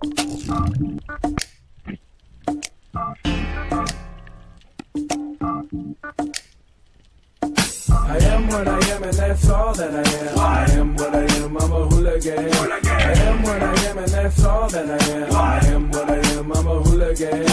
I am what I am and that's all that I am. I am what I am, I'm a hooligan. I am what I am and that's all that I am. I am what I am, I'm a hooligan. I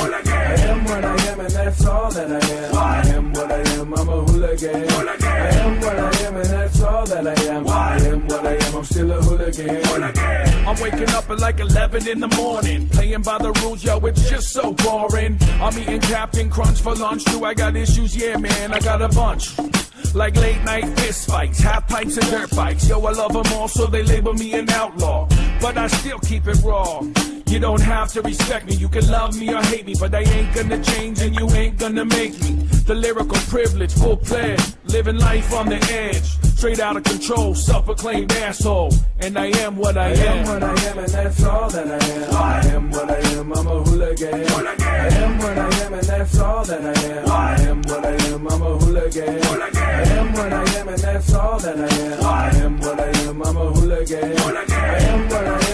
am what I am and that's all that I am. I am what I am, I'm a hooligan. I am what I am and that's all that I am. I am what I am, I'm still a hooligan. I'm waking up at like 11 in the morning. Playing by the rules, yo, it's just so boring. I'm eating Captain Crunch for lunch, too. I got issues, yeah, man, I got a bunch. Like late night fist fights, half pints and dirt bikes. Yo, I love them all, so they label me an outlaw. But I still keep it raw. You don't have to respect me, you can love me or hate me, but I ain't gonna change and you ain't gonna make me. The lyrical privilege, full pledge, living life on the edge. Straight out of control, self-proclaimed asshole. And I am what I I am am. what I am and that's all that I am. I am what I am, I'm a hooligan. I am what I am and that's all that I am. I am what I am, I'm a hooligan. I am what I am and that's all that I am. I am what I am, I'm a hooligan. I am what I am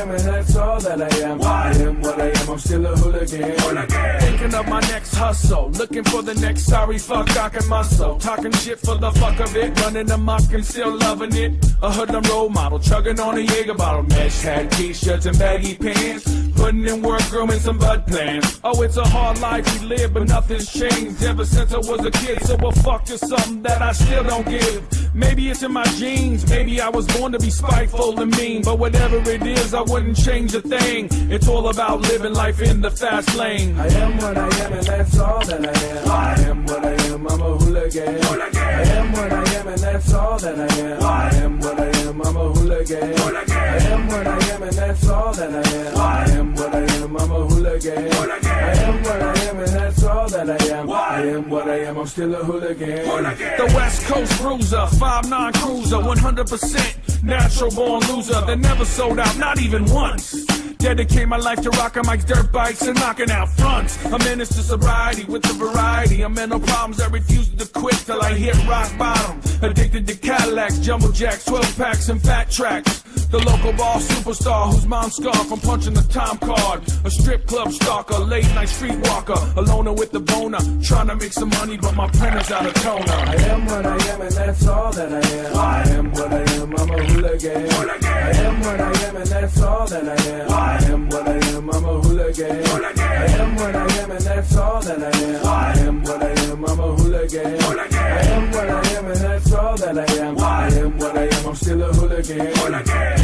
that I am. I am what I am, I'm still a hooligan. hooligan. Thinking of my next hustle, looking for the next sorry fuck I can muscle. Talking shit for the fuck of it, running amok and still loving it. A hoodlum role model, chugging on a Jaeger bottle. Mesh hat, t-shirts and baggy pants. Putting in work, growing some bud plans. Oh, it's a hard life we live, but nothing's changed ever since I was a kid. So a fuck is something that I still don't give. Maybe it's in my genes, maybe I was born to be spiteful and mean. But whatever it is, I wouldn't change a thing. It's all about living life in the fast lane. I am what I am and that's all that I am. I am what I am, I'm a hooligan. I am what I am and that's all that I am. I am what I am, I'm a hooligan. I am what I am and that's all that I am. I am what I am, I'm a hooligan. I am what I am and that's all that I am. I am what I am, I'm still a hooligan. The West Coast Bruiser, 5'9 cruiser, 100% natural born loser that never sold out, not even once. Dedicate my life to rocking mics dirt bikes and knocking out fronts. A menace to sobriety with the variety of mental problems I refuse to quit till I hit rock bottom. Addicted to Cadillacs, jumbo jacks, 12 packs, and fat tracks. The local ball superstar whose mom scarred from punching the time card. A strip club stalker, late night streetwalker, a loner with the boner. Trying to make some money, but my printer's out of toner. I am what I am and that's all that I am. I am what I am, I'm a hooligan. I am what I am and that's all that I am. I am what I am, I'm a hooligan. I am what I am and that's all that I am. I am what I am, I'm a hooligan. I am what I am and that's all that I am. I am what I am, I'm still a hooligan. Why?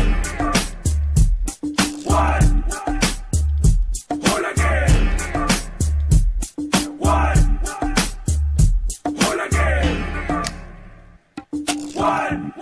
one.